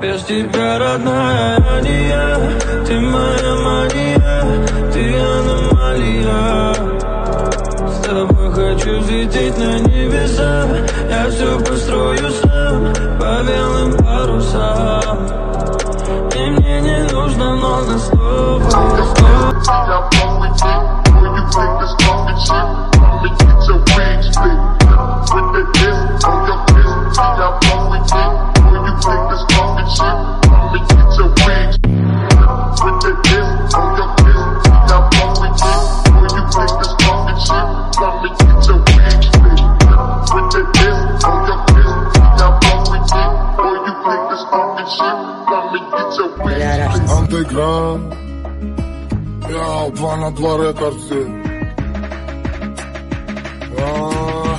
Без тебя, родная, я не я Ты моя мания, хочу взлететь на небеса Я все построю сам по белым парусам И мне не нужно много слов shit. Андеграунд. Я два на два рекордсы. А,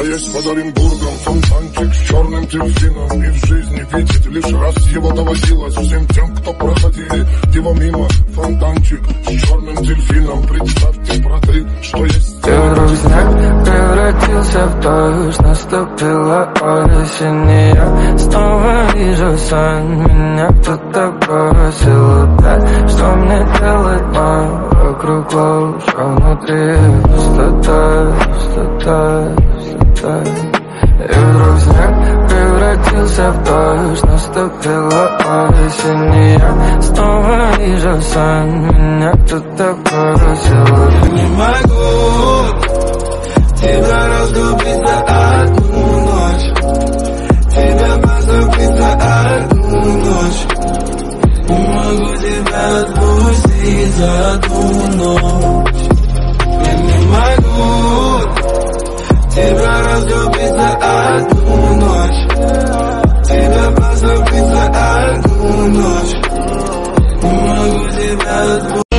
А есть под Оренбургом фонтанчик с черным дельфином И в жизни видеть лишь раз его доводилось Всем тем, кто проходили его мимо. Фонтанчик с черным дельфином Представьте, браты, что есть В дождь Наступила осень и я снова вижу сон. Меня кто-то бросил опять. Что мне делать, мам? Вокруг ложь, а внутри пустота, пустота, пустота. И вдруг снег превратился в дождь. Наступила осень и я снова вижу сон. Меня кто-то бросил. Не тебя отпустить за одну ночь Я не могу Тебя разлюбить за одну ночь. Тебя позабыть за одну ночь. Не могу тебя отпустить